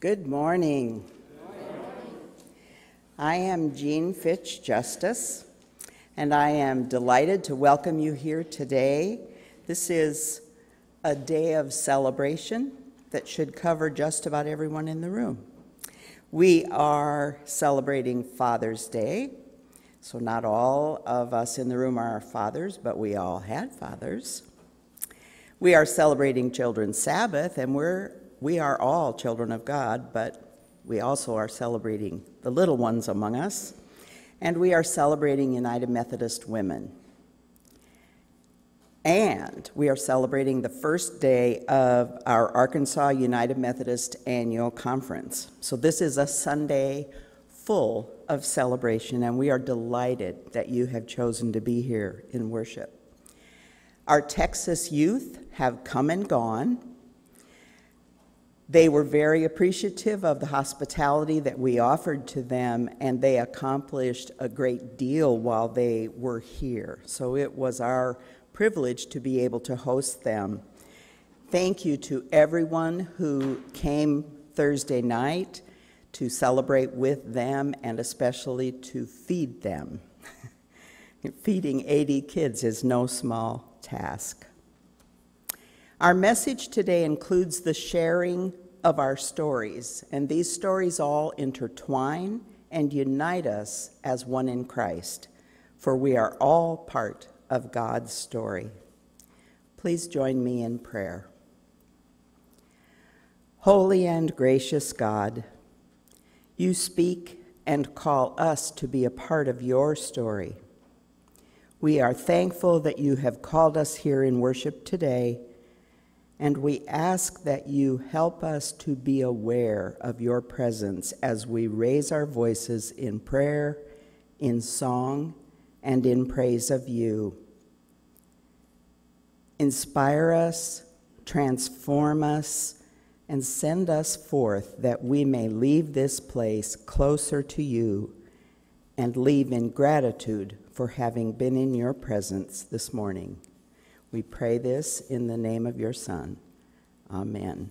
Good morning. I am Jean Fitch Justice, and I am delighted to welcome you here today. This is a day of celebration that should cover just about everyone in the room. We are celebrating Father's Day, so not all of us in the room are fathers, but we all had fathers. We are celebrating Children's Sabbath, and we're, we are all children of God, but we also are celebrating the little ones among us, and we are celebrating United Methodist Women. And we are celebrating the first day of our Arkansas United Methodist Annual Conference. So this is a Sunday full of celebration, and we are delighted that you have chosen to be here in worship. Our Texas youth have come and gone. They were very appreciative of the hospitality that we offered to them, and they accomplished a great deal while they were here. So it was our privilege to be able to host them. Thank you to everyone who came Thursday night to celebrate with them and especially to feed them. Feeding 80 kids is no small task. Our message today includes the sharing of our stories, and these stories all intertwine and unite us as one in Christ, for we are all part of God's story. Please join me in prayer. Holy and gracious God, you speak and call us to be a part of your story. We are thankful that you have called us here in worship today, and we ask that you help us to be aware of your presence as we raise our voices in prayer, in song, and in praise of you. Inspire us, transform us, and send us forth that we may leave this place closer to you and leave in gratitude for having been in your presence this morning. We pray this in the name of your Son. Amen.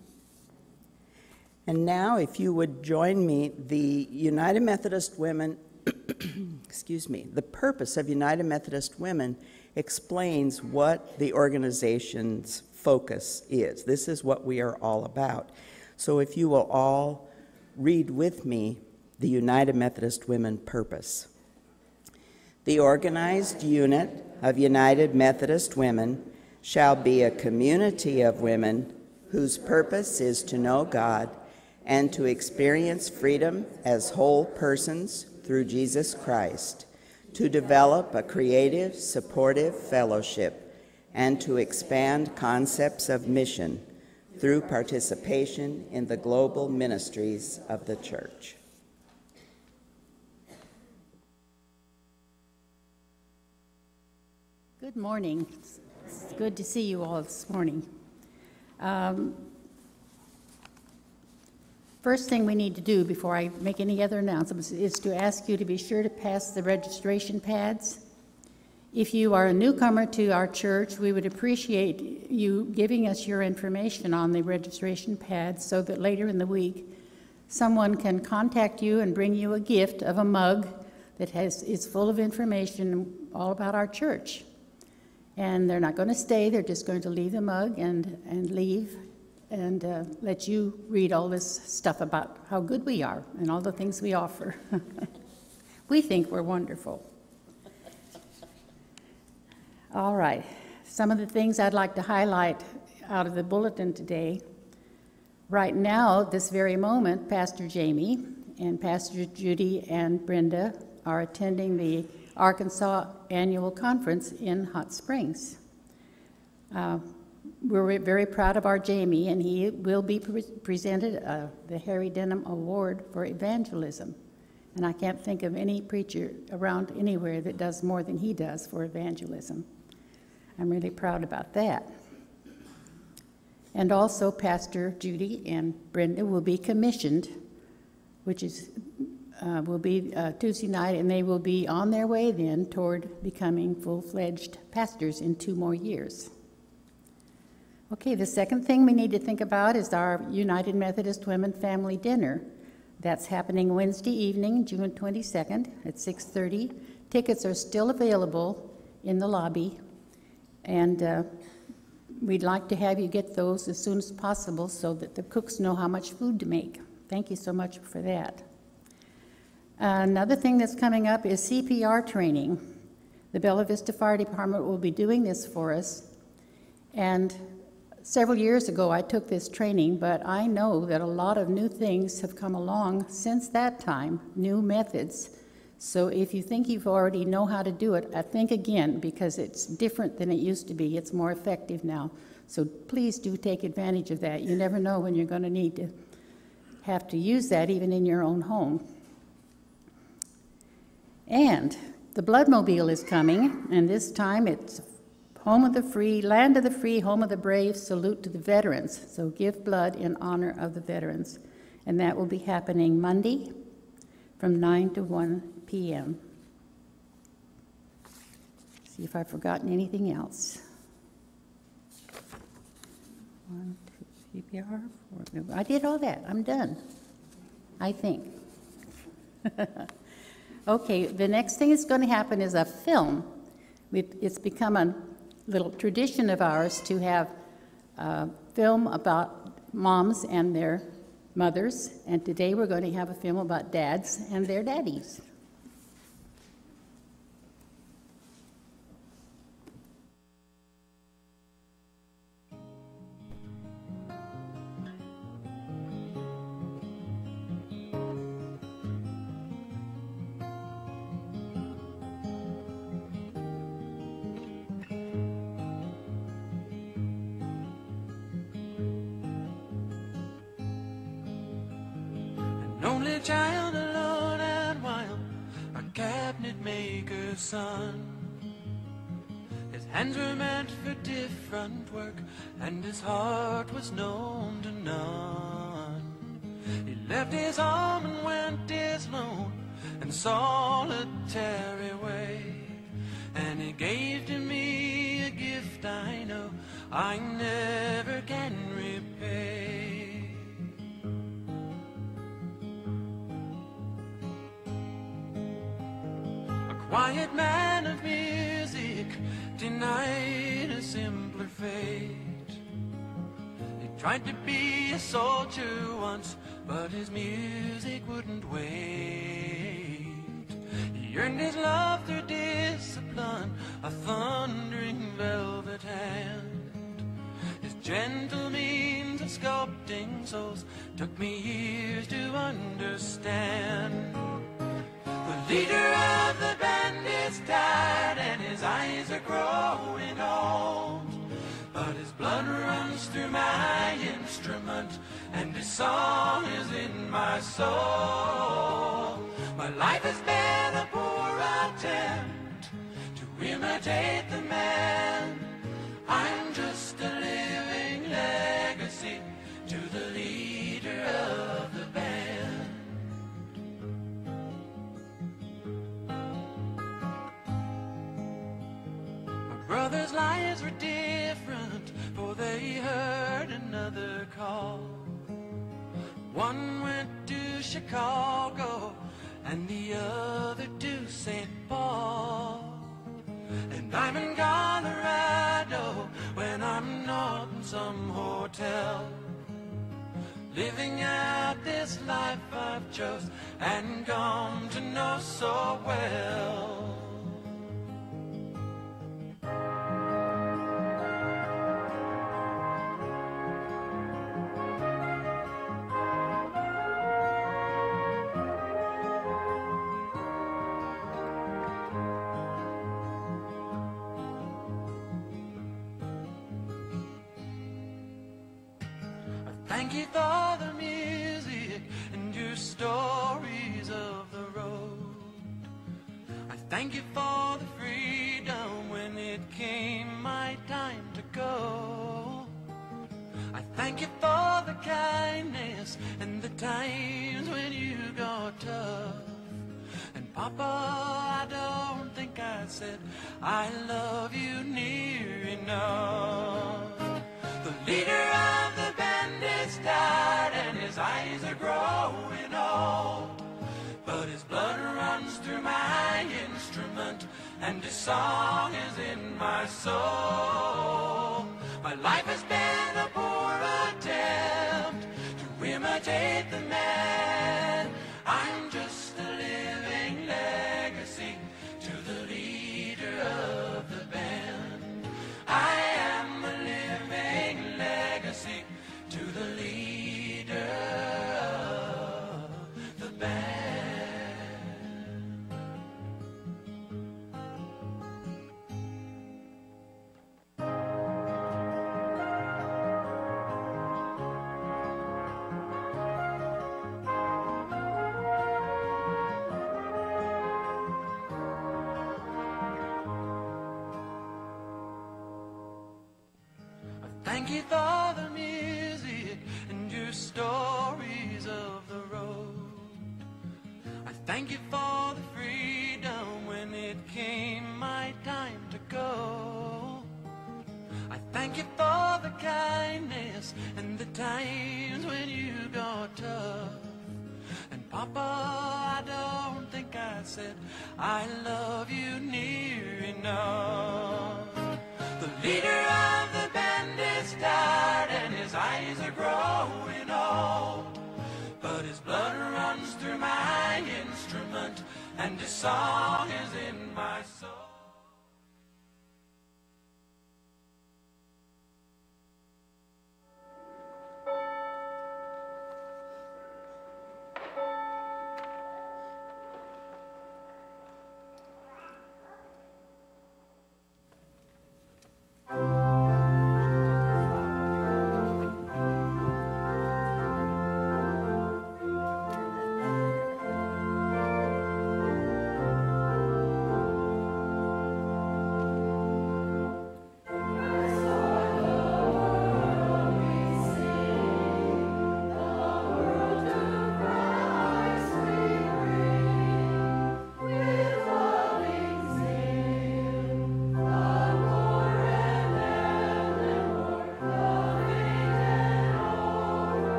And now, if you would join me, the United Methodist Women, excuse me, the purpose of United Methodist Women explains what the organization's focus is. This is what we are all about. So, if you will all read with me the United Methodist Women purpose. The organized unit of United Methodist Women shall be a community of women whose purpose is to know God and to experience freedom as whole persons through Jesus Christ, to develop a creative, supportive fellowship, and to expand concepts of mission through participation in the global ministries of the church. Good morning. It's good to see you all this morning. Um, first thing we need to do before I make any other announcements is to ask you to be sure to pass the registration pads. If you are a newcomer to our church, we would appreciate you giving us your information on the registration pads so that later in the week someone can contact you and bring you a gift of a mug that has, is full of information all about our church and they're not going to stay. They're just going to leave the mug and, and leave and uh, let you read all this stuff about how good we are and all the things we offer. we think we're wonderful. All right, some of the things I'd like to highlight out of the bulletin today. Right now, this very moment, Pastor Jamie and Pastor Judy and Brenda are attending the Arkansas Annual Conference in Hot Springs. Uh, we're very proud of our Jamie, and he will be pre presented uh, the Harry Denman Award for Evangelism. And I can't think of any preacher around anywhere that does more than he does for evangelism. I'm really proud about that. And also, Pastor Judy and Brenda will be commissioned, which is uh, will be uh, Tuesday night, and they will be on their way then toward becoming full fledged pastors in two more years. Okay, the second thing we need to think about is our United Methodist Women Family Dinner. That's happening Wednesday evening, June 22nd at 6:30. Tickets are still available in the lobby, and uh, we'd like to have you get those as soon as possible so that the cooks know how much food to make. Thank you so much for that. Another thing that's coming up is CPR training. The Bella Vista Fire Department will be doing this for us. And several years ago, I took this training, but I know that a lot of new things have come along since that time, new methods. So if you think you've already know how to do it, I think again because it's different than it used to be. It's more effective now. So please do take advantage of that. You never know when you're going to need to have to use that even in your own home. And the Bloodmobile is coming, and this time it's home of the free, land of the free, home of the brave, salute to the veterans. So give blood in honor of the veterans. And that will be happening Monday from 9 to 1 p.m. See if I've forgotten anything else. One, two, CPR, four. I did all that. I'm done. I think. Okay, the next thing that's going to happen is a film. We've, it's become a little tradition of ours to have a film about moms and their mothers, and today we're going to have a film about dads and their daddies. Instrument and his song is in my soul. My life has been a poor attempt to imitate the man. I'm just a living legacy to the leader of the band. My brother's lives were different, for they heard another call. One went to Chicago, and the other to St. Paul. And I'm in Colorado when I'm not in some hotel. Living out this life I've chose and come to know so well. guitarra. soul.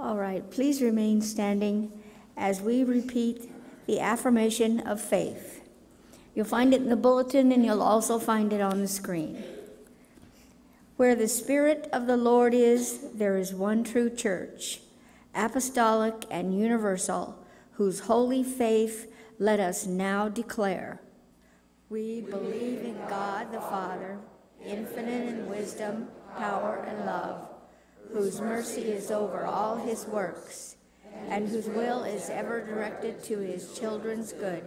All right, please remain standing as we repeat the affirmation of faith. You'll find it in the bulletin and you'll also find it on the screen. Where the Spirit of the Lord is, there is one true church, apostolic and universal, whose holy faith let us now declare. We believe in God the Father, infinite in wisdom, power, and love whose mercy is over all his works, and whose will is ever directed to his children's good.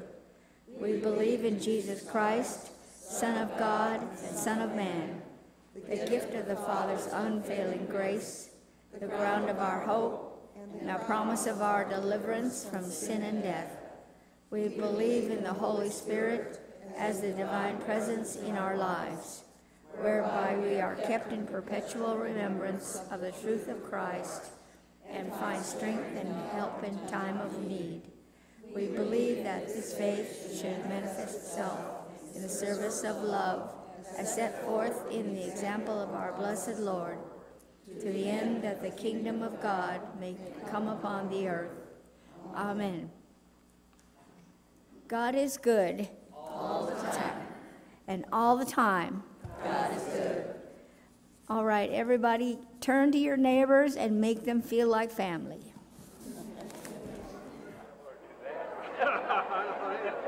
We believe in Jesus Christ, Son of God and Son of Man, the gift of the Father's unfailing grace, the ground of our hope, and our promise of our deliverance from sin and death. We believe in the Holy Spirit as the divine presence in our lives whereby we are kept in perpetual remembrance of the truth of Christ and find strength and help in time of need. We believe that this faith should manifest itself in the service of love as set forth in the example of our blessed Lord, to the end that the kingdom of God may come upon the earth. Amen. God is good all the time. And all the time. All right, everybody, turn to your neighbors and make them feel like family.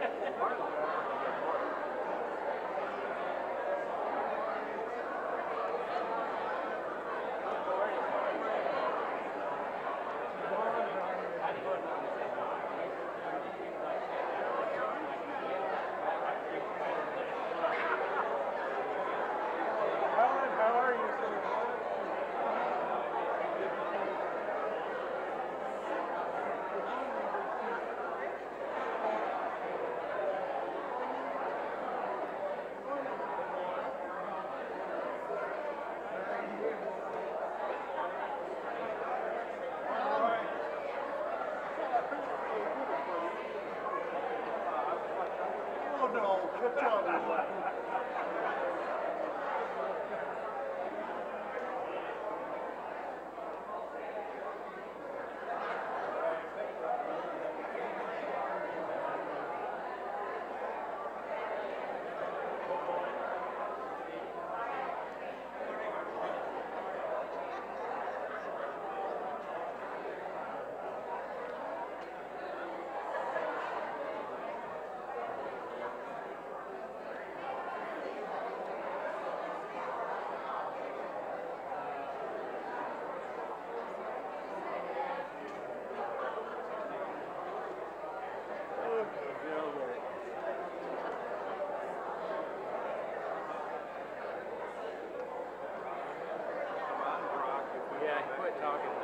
Oh, no, good job. Yeah,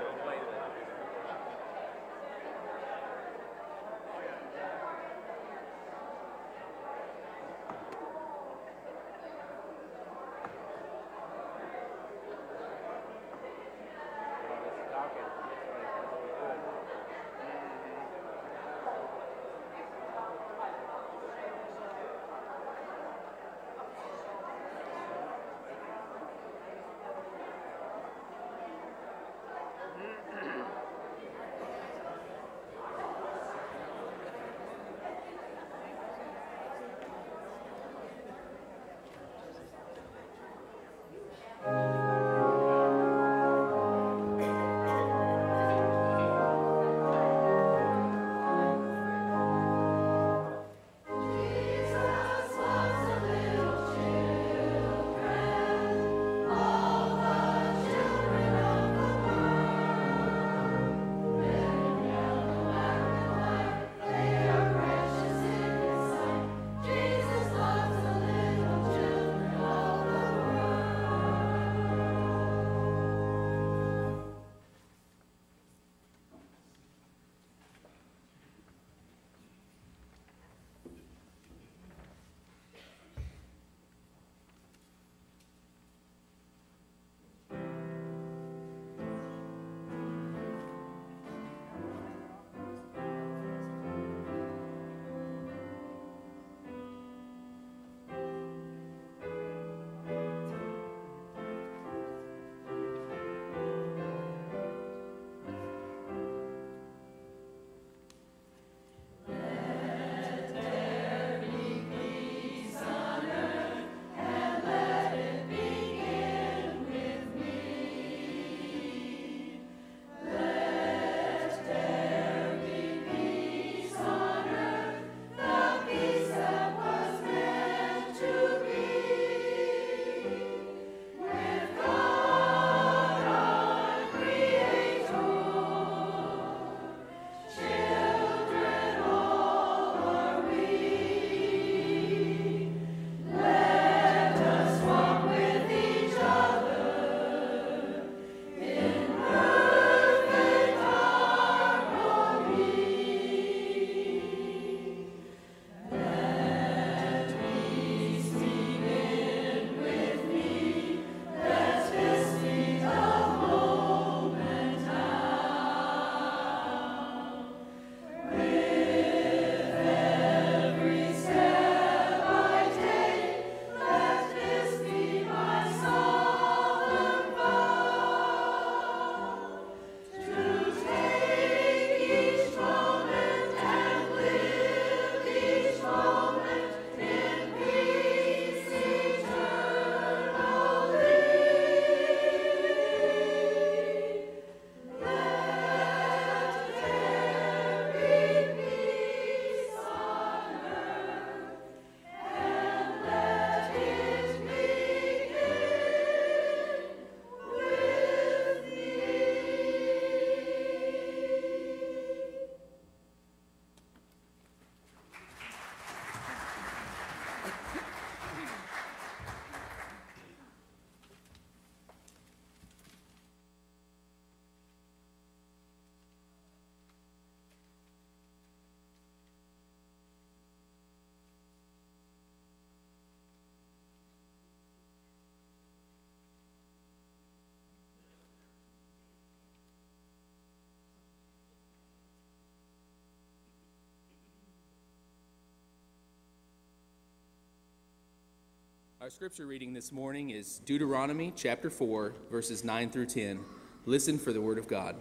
scripture reading this morning is Deuteronomy chapter 4, verses 9 through 10. Listen for the word of God.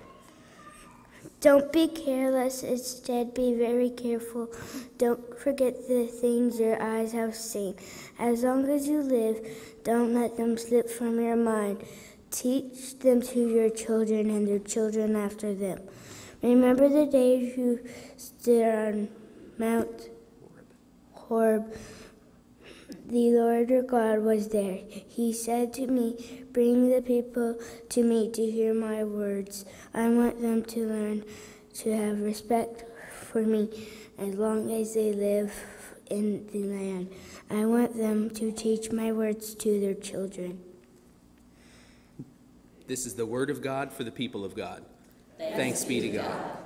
Don't be careless, instead, be very careful. Don't forget the things your eyes have seen. As long as you live, don't let them slip from your mind. Teach them to your children and their children after them. Remember the day you stood on Mount Horeb. The Lord your God was there. He said to me, Bring the people to me to hear my words. I want them to learn to have respect for me as long as they live in the land. I want them to teach my words to their children. This is the word of God for the people of God. Thanks, be to God.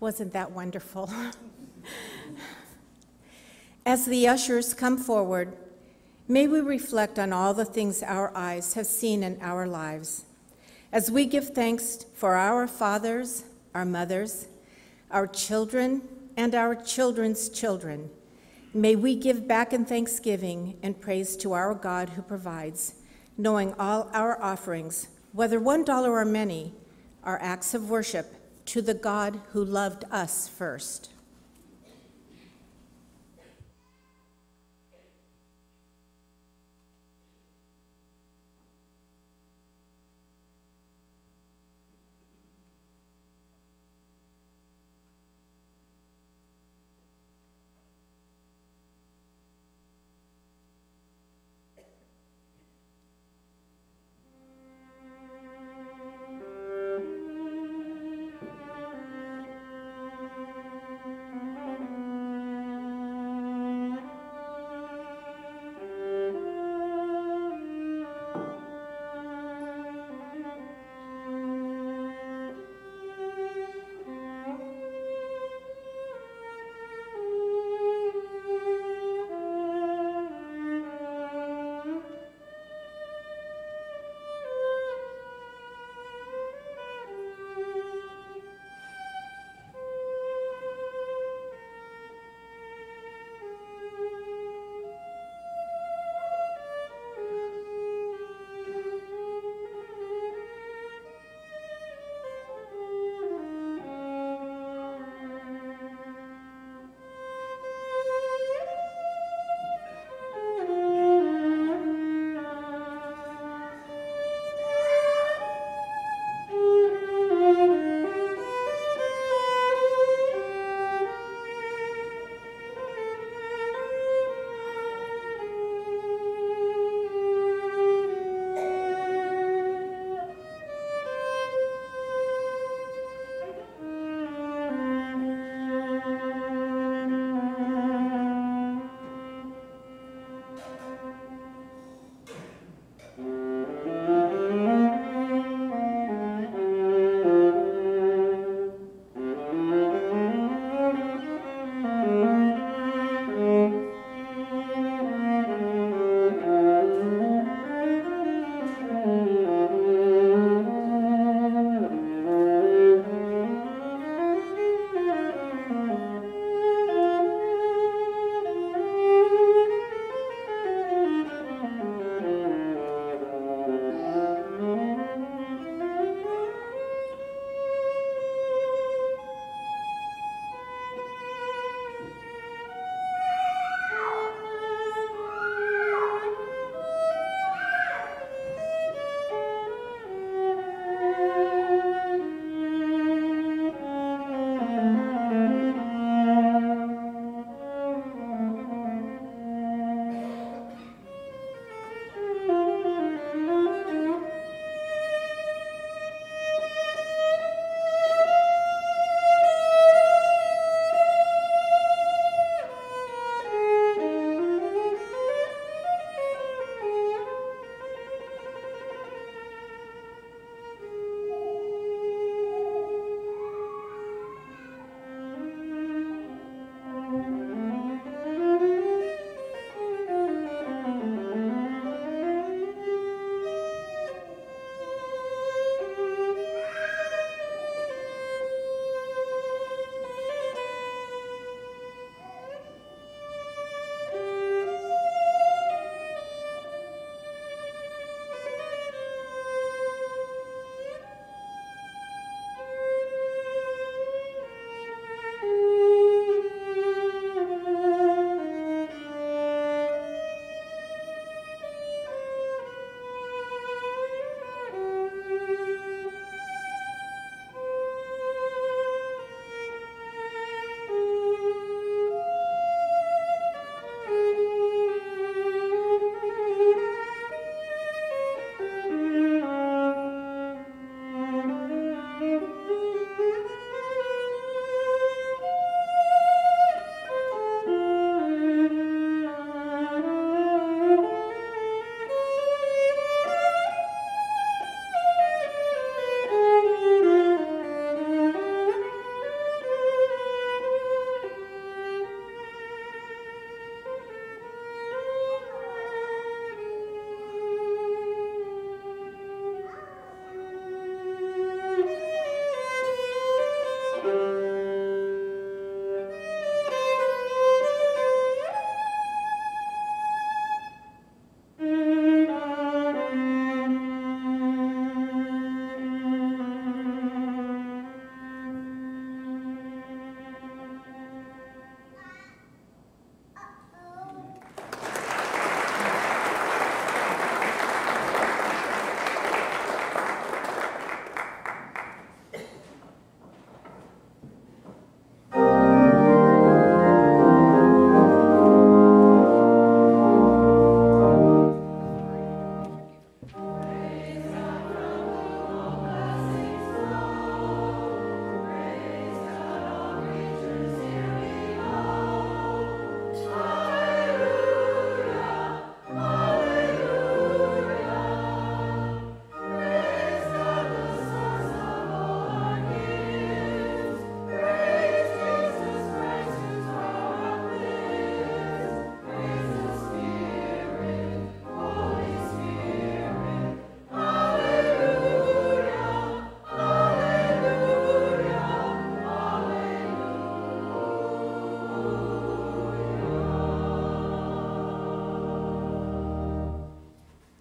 Wasn't that wonderful? As the ushers come forward, may we reflect on all the things our eyes have seen in our lives. As we give thanks for our fathers, our mothers, our children, and our children's children, may we give back in thanksgiving and praise to our God who provides, knowing all our offerings, whether one dollar or many, are acts of worship to the God who loved us first.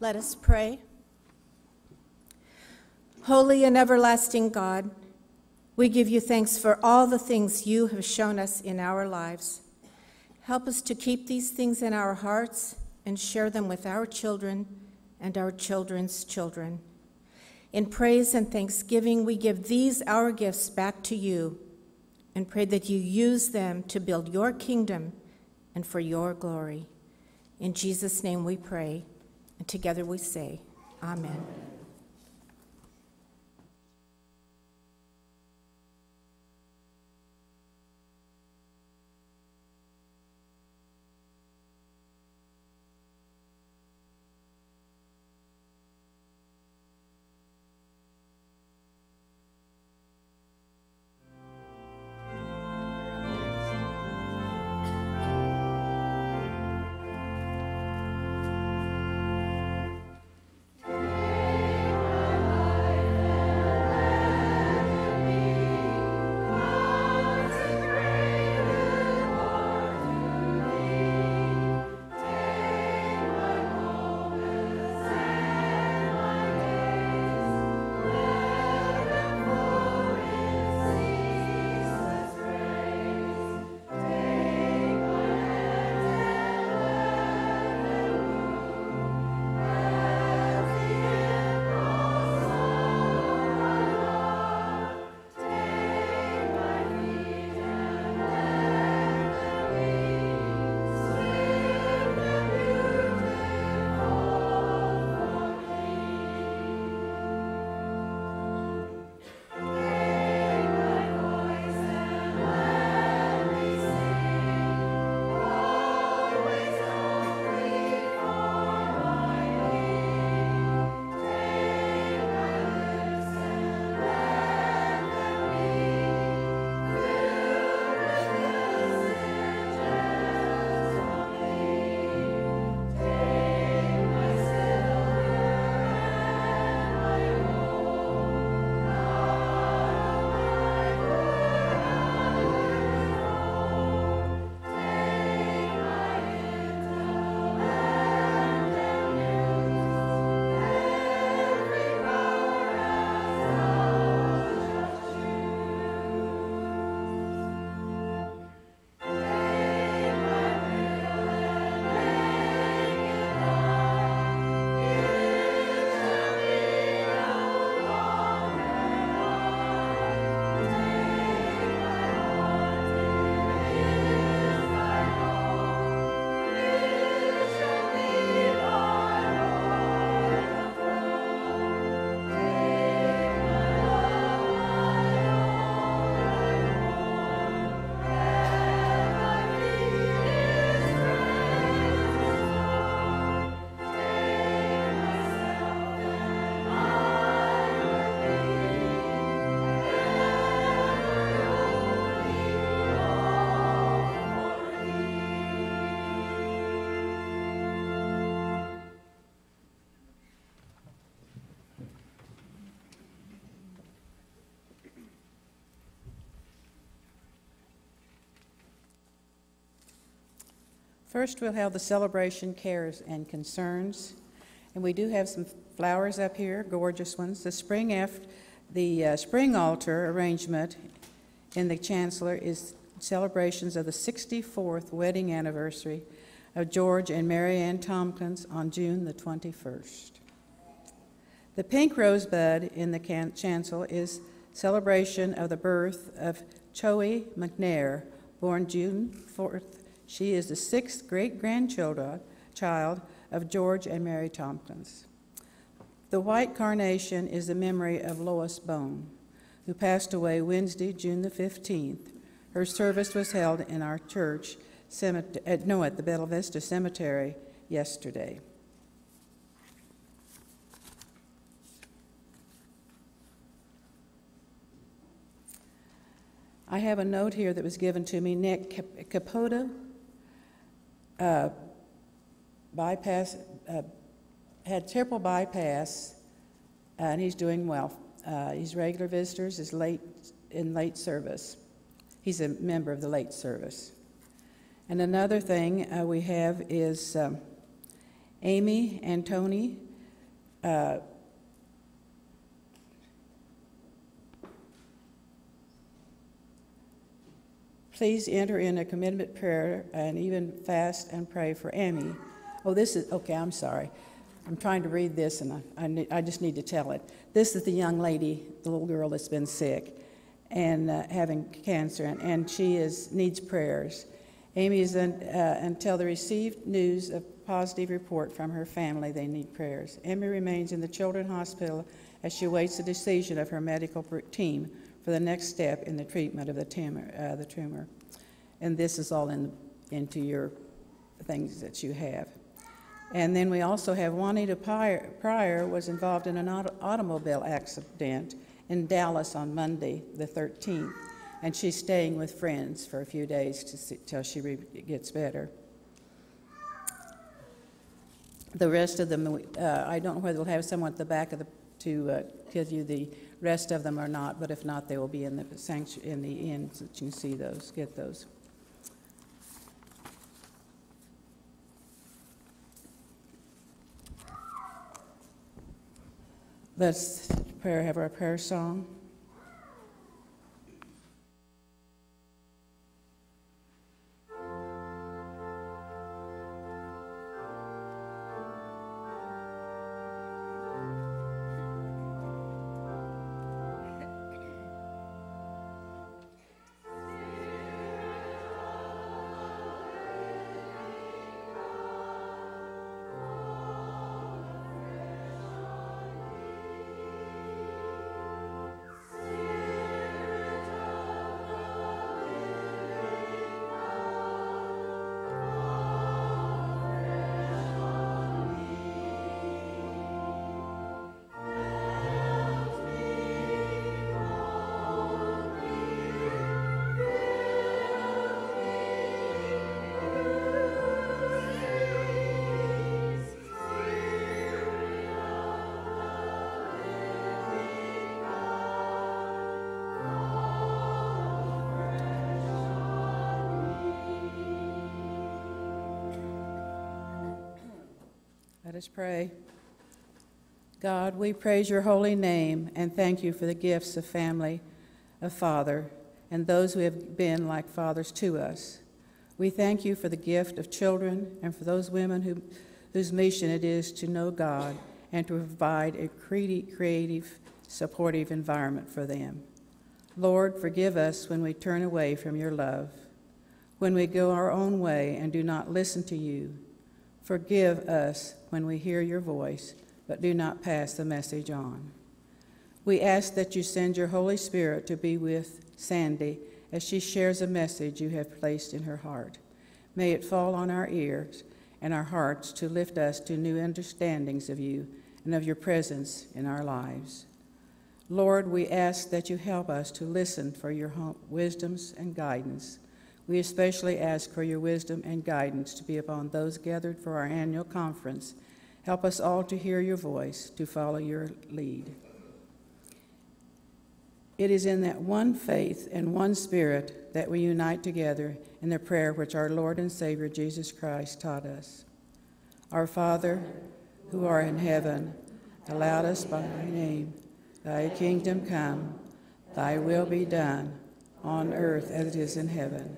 Let us pray. Holy and everlasting God, we give you thanks for all the things you have shown us in our lives. Help us to keep these things in our hearts and share them with our children and our children's children. In praise and thanksgiving, we give these our gifts back to you and pray that you use them to build your kingdom and for your glory. In Jesus' name we pray, and together we say, Amen. First, we'll have the celebration cares and concerns. And we do have some flowers up here, gorgeous ones. The spring after, the uh, spring altar arrangement in the chancellor is celebrations of the 64th wedding anniversary of George and Mary Ann Tompkins on June the 21st. The pink rosebud in the can- chancel is celebration of the birth of Choe McNair, born June 4th. She is the sixth great grandchild child of George and Mary Tompkins. The white carnation is the memory of Lois Bone, who passed away Wednesday, June the 15th. Her service was held in our church, uh, no, at the Bella Vista Cemetery yesterday. I have a note here that was given to me. Nick Cap- Capote uh, bypass, uh, had triple bypass, uh, and he's doing well. Uh, he's regular visitors, is late in late service. He's a member of the late service. And another thing uh, we have is um, Amy and Please enter in a commitment prayer and even fast and pray for Amy. Oh, this is, okay, I'm sorry. I'm trying to read this and I, I, I just need to tell it. This is the young lady, the little girl that's been sick and uh, having cancer, and, and she is, needs prayers. Amy is uh, until the received news of positive report from her family, they need prayers. Amy remains in the Children's Hospital as she awaits the decision of her medical team for the next step in the treatment of the tumor. Uh, the tumor. And this is all in, into your things that you have. And then we also have Juanita Pryor, was involved in an auto, automobile accident in Dallas on Monday, the 13th, and she's staying with friends for a few days to see, till she gets better. The rest of them, uh, I don't know whether we'll have someone at the back of the to uh, give you the rest of them are not, but if not, they will be in the in the inn so that you see those, get those. Let's prayer, have our prayer song. Pray. God, we praise your holy name and thank you for the gifts of family, of Father, and those who have been like fathers to us. We thank you for the gift of children and for those women who, whose mission it is to know God and to provide a creative, supportive environment for them. Lord, forgive us when we turn away from your love, when we go our own way and do not listen to you Forgive us when we hear your voice, but do not pass the message on. We ask that you send your Holy Spirit to be with Sandy as she shares a message you have placed in her heart. May it fall on our ears and our hearts to lift us to new understandings of you and of your presence in our lives. Lord, we ask that you help us to listen for your wisdoms and guidance we especially ask for your wisdom and guidance to be upon those gathered for our annual conference. Help us all to hear your voice, to follow your lead. It is in that one faith and one spirit that we unite together in the prayer which our Lord and Savior Jesus Christ taught us. Our Father, who art in heaven, hallowed us by thy name. Thy kingdom come, thy will be done, on earth as it is in heaven.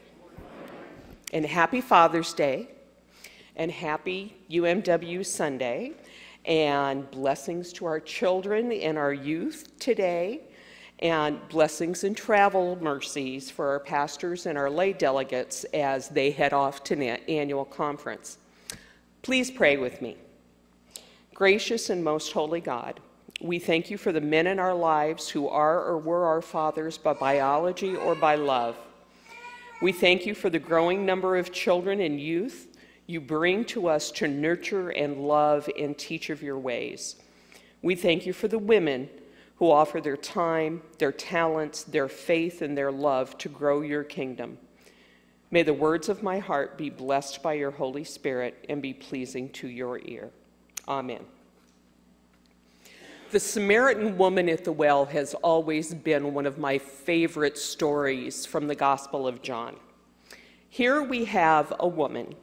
and happy Father's Day, and happy UMW Sunday, and blessings to our children and our youth today, and blessings and travel mercies for our pastors and our lay delegates as they head off to the annual conference. Please pray with me. Gracious and most holy God, we thank you for the men in our lives who are or were our fathers by biology or by love. We thank you for the growing number of children and youth you bring to us to nurture and love and teach of your ways. We thank you for the women who offer their time, their talents, their faith, and their love to grow your kingdom. May the words of my heart be blessed by your Holy Spirit and be pleasing to your ear. Amen. The Samaritan woman at the well has always been one of my favorite stories from the Gospel of John. Here we have a woman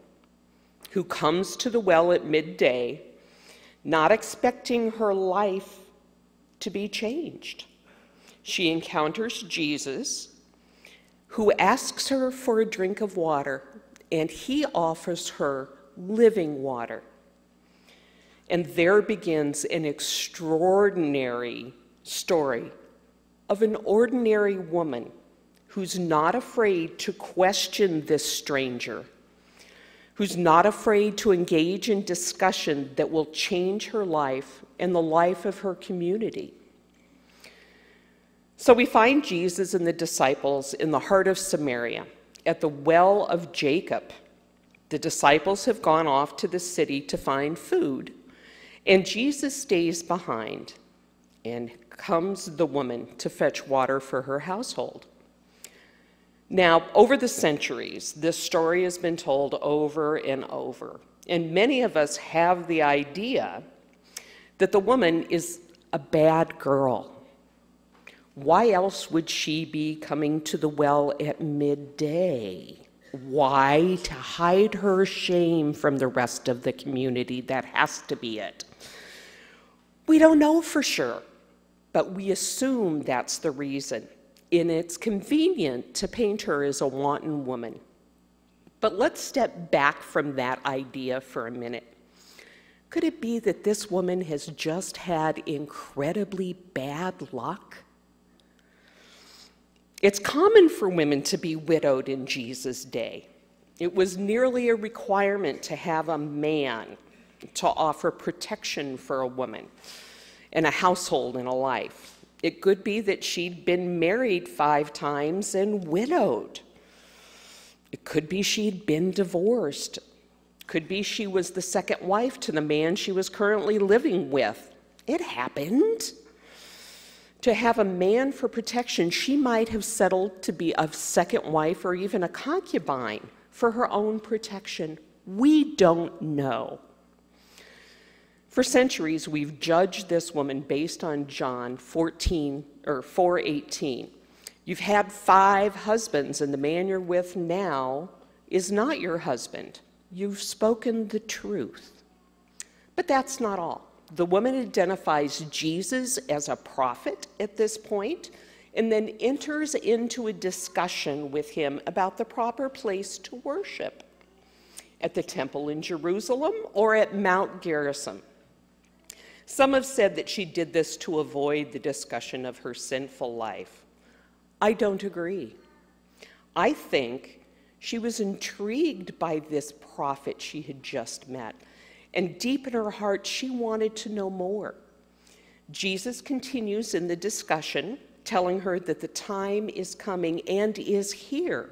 who comes to the well at midday, not expecting her life to be changed. She encounters Jesus, who asks her for a drink of water, and he offers her living water. And there begins an extraordinary story of an ordinary woman who's not afraid to question this stranger, who's not afraid to engage in discussion that will change her life and the life of her community. So we find Jesus and the disciples in the heart of Samaria at the well of Jacob. The disciples have gone off to the city to find food, and Jesus stays behind and comes the woman to fetch water for her household. Now, over the centuries, this story has been told over and over, and many of us have the idea that the woman is a bad girl. Why else would she be coming to the well at midday? Why? To hide her shame from the rest of the community. That has to be it. We don't know for sure, but we assume that's the reason. And it's convenient to paint her as a wanton woman. But let's step back from that idea for a minute. Could it be that this woman has just had incredibly bad luck? It's common for women to be widowed in Jesus' day. It was nearly a requirement to have a man to offer protection for a woman in a household and a life. It could be that she'd been married five times and widowed. It could be she'd been divorced could be she was the second wife to the man she was currently living with. It happened. To have a man for protection, she might have settled to be a second wife or even a concubine for her own protection. We don't know. For centuries, we've judged this woman based on John 14 or 4:18. You've had five husbands, and the man you're with now is not your husband. You've spoken the truth. But that's not all. The woman identifies Jesus as a prophet at this point and then enters into a discussion with him about the proper place to worship at the temple in Jerusalem or at Mount Gerizim. Some have said that she did this to avoid the discussion of her sinful life. I don't agree. I think she was intrigued by this prophet she had just met, and deep in her heart, she wanted to know more. Jesus continues in the discussion, telling her that the time is coming and is here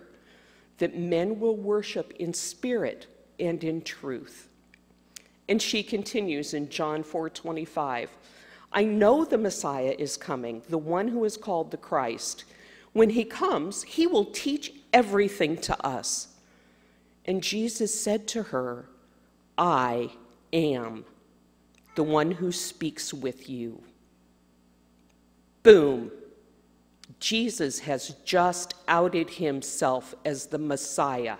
that men will worship in spirit and in truth. And she continues in John 4:25, I know the Messiah is coming, the one who is called the Christ. When he comes, he will teach everything to us. And Jesus said to her, I am the one who speaks with you. Boom. Jesus has just outed himself as the Messiah.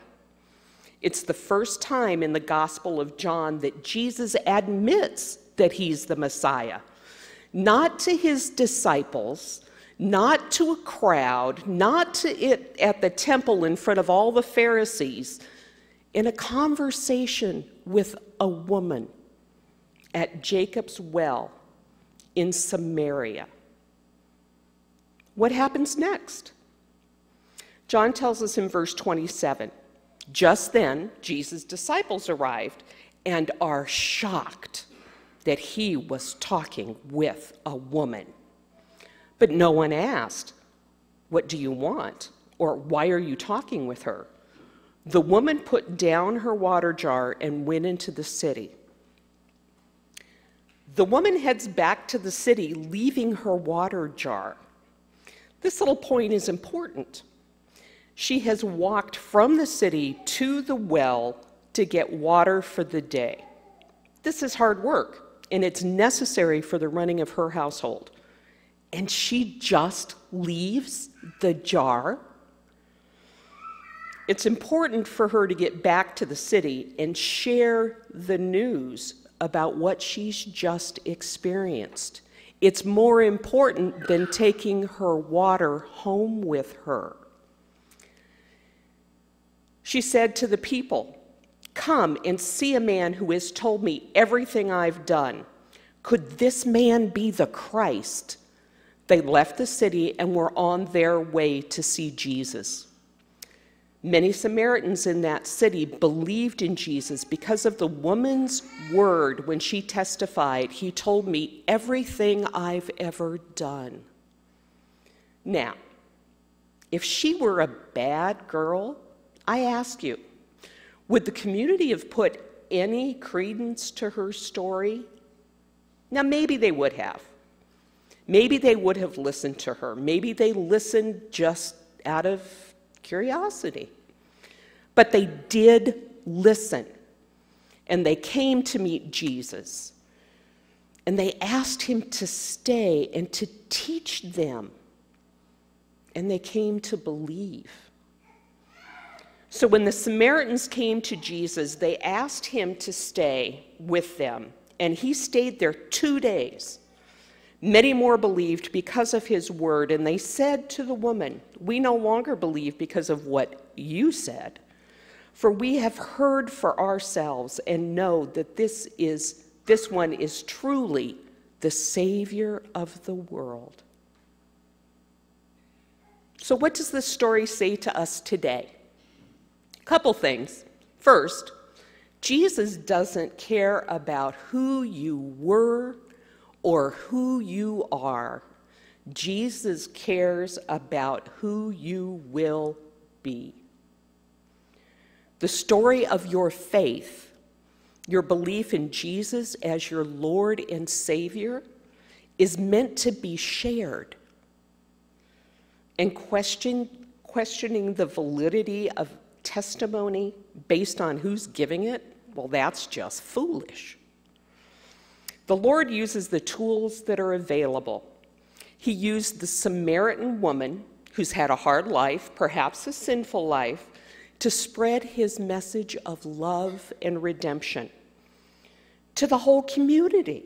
It's the first time in the Gospel of John that Jesus admits that he's the Messiah. Not to his disciples, not to a crowd, not to it at the temple in front of all the Pharisees, in a conversation with a woman at Jacob's well in Samaria. What happens next? John tells us in verse 27 just then, Jesus' disciples arrived and are shocked that he was talking with a woman. But no one asked, What do you want? Or why are you talking with her? The woman put down her water jar and went into the city. The woman heads back to the city, leaving her water jar. This little point is important. She has walked from the city to the well to get water for the day. This is hard work, and it's necessary for the running of her household. And she just leaves the jar. It's important for her to get back to the city and share the news about what she's just experienced. It's more important than taking her water home with her. She said to the people, Come and see a man who has told me everything I've done. Could this man be the Christ? They left the city and were on their way to see Jesus. Many Samaritans in that city believed in Jesus because of the woman's word when she testified, He told me everything I've ever done. Now, if she were a bad girl, I ask you, would the community have put any credence to her story? Now, maybe they would have. Maybe they would have listened to her. Maybe they listened just out of curiosity. But they did listen. And they came to meet Jesus. And they asked him to stay and to teach them. And they came to believe. So when the Samaritans came to Jesus, they asked him to stay with them, and he stayed there two days. Many more believed because of his word, and they said to the woman, We no longer believe because of what you said, for we have heard for ourselves and know that this is this one is truly the savior of the world. So what does this story say to us today? Couple things. First, Jesus doesn't care about who you were or who you are. Jesus cares about who you will be. The story of your faith, your belief in Jesus as your Lord and Savior, is meant to be shared. And question, questioning the validity of testimony based on who's giving it, well, that's just foolish. The Lord uses the tools that are available. He used the Samaritan woman, who's had a hard life, perhaps a sinful life, to spread his message of love and redemption to the whole community.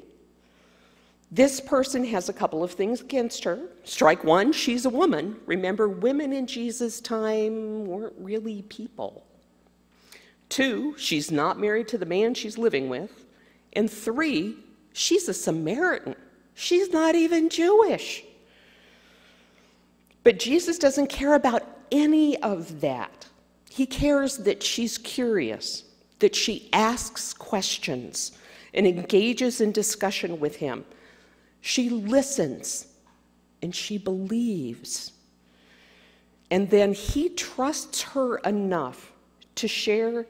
This person has a couple of things against her. Strike one, she's a woman. Remember, women in Jesus' time weren't really people. Two, she's not married to the man she's living with. And three, she's a Samaritan. She's not even Jewish. But Jesus doesn't care about any of that. He cares that she's curious, that she asks questions and engages in discussion with him she listens and she believes. And then he trusts her enough to share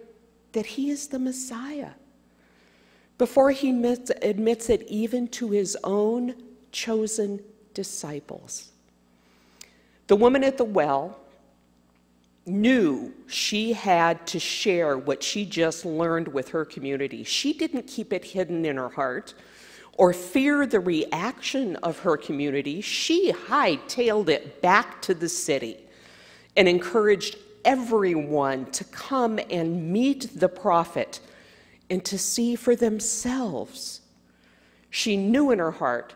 that he is the Messiah before he admits it even to his own chosen disciples. The woman at the well knew she had to share what she just learned with her community. She didn't keep it hidden in her heart or fear the reaction of her community, she hightailed it back to the city and encouraged everyone to come and meet the prophet and to see for themselves. She knew in her heart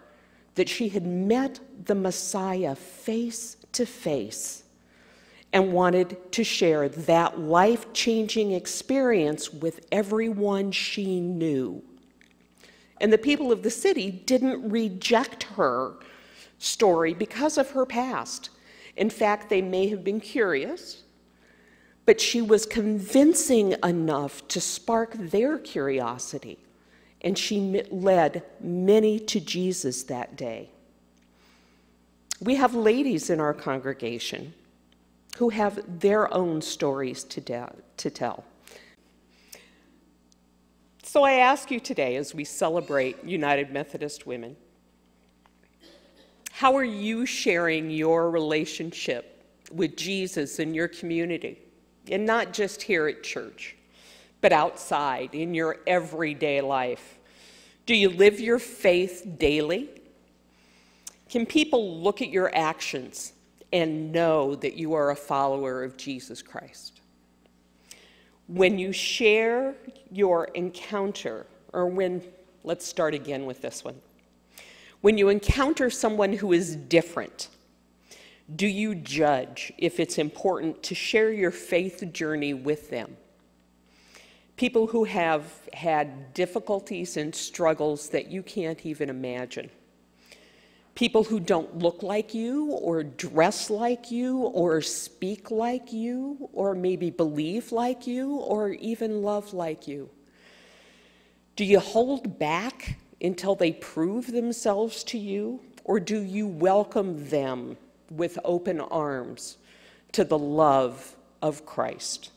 that she had met the Messiah face to face and wanted to share that life changing experience with everyone she knew. And the people of the city didn't reject her story because of her past. In fact, they may have been curious, but she was convincing enough to spark their curiosity. And she led many to Jesus that day. We have ladies in our congregation who have their own stories to, to tell. So I ask you today, as we celebrate United Methodist Women, how are you sharing your relationship with Jesus in your community? And not just here at church, but outside in your everyday life. Do you live your faith daily? Can people look at your actions and know that you are a follower of Jesus Christ? When you share your encounter, or when, let's start again with this one. When you encounter someone who is different, do you judge if it's important to share your faith journey with them? People who have had difficulties and struggles that you can't even imagine. People who don't look like you, or dress like you, or speak like you, or maybe believe like you, or even love like you. Do you hold back until they prove themselves to you, or do you welcome them with open arms to the love of Christ.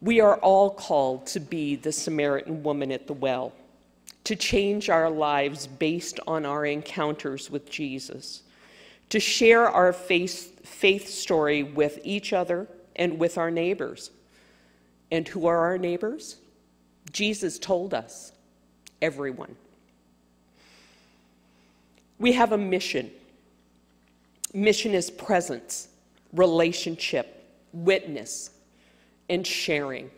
We are all called to be the Samaritan woman at the well, to change our lives based on our encounters with Jesus, to share our faith, faith story with each other and with our neighbors. And who are our neighbors? Jesus told us everyone. We have a mission Mission is presence, relationship, witness, and sharing.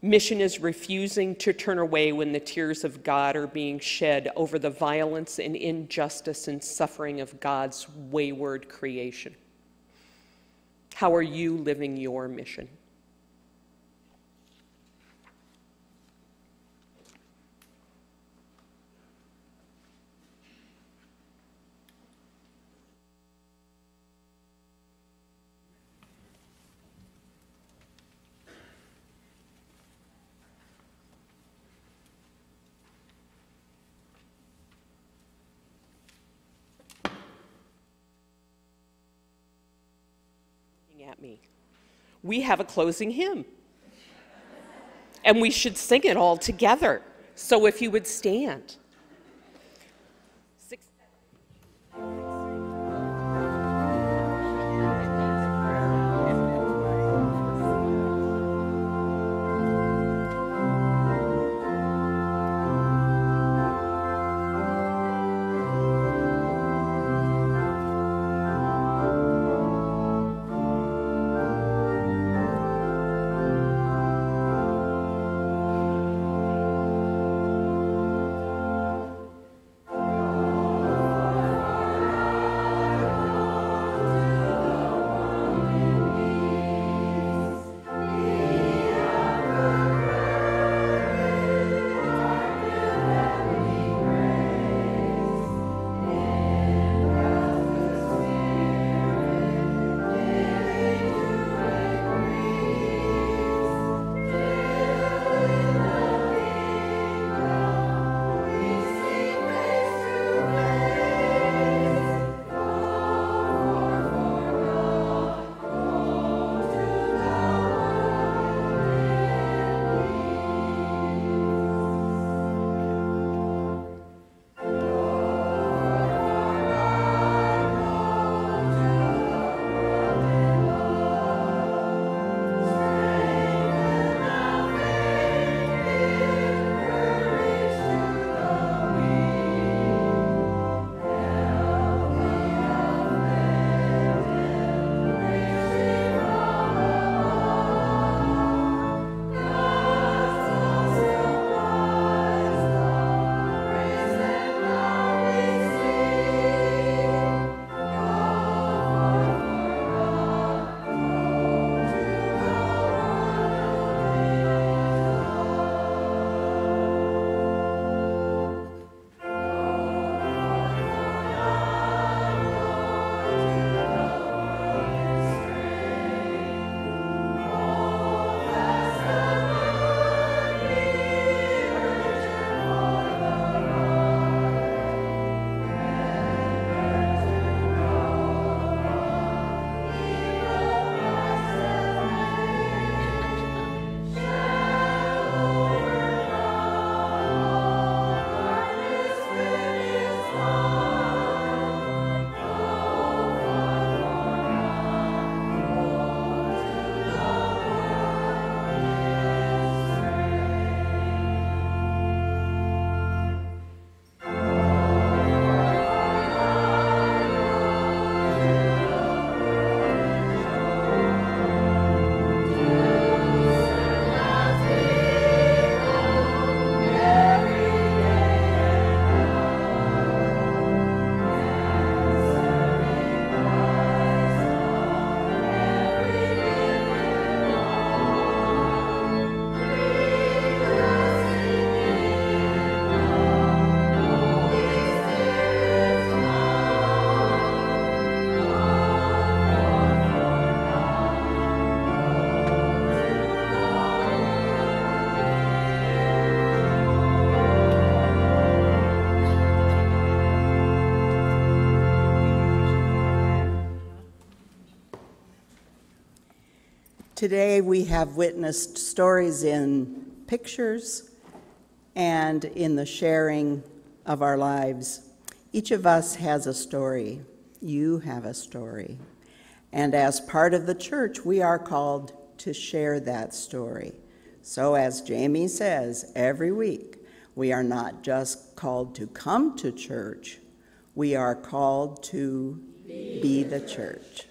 Mission is refusing to turn away when the tears of God are being shed over the violence and injustice and suffering of God's wayward creation. How are you living your mission? At me. We have a closing hymn. and we should sing it all together. So if you would stand. Today we have witnessed stories in pictures and in the sharing of our lives. Each of us has a story. You have a story. And as part of the church, we are called to share that story. So, as Jamie says every week, we are not just called to come to church, we are called to be the church.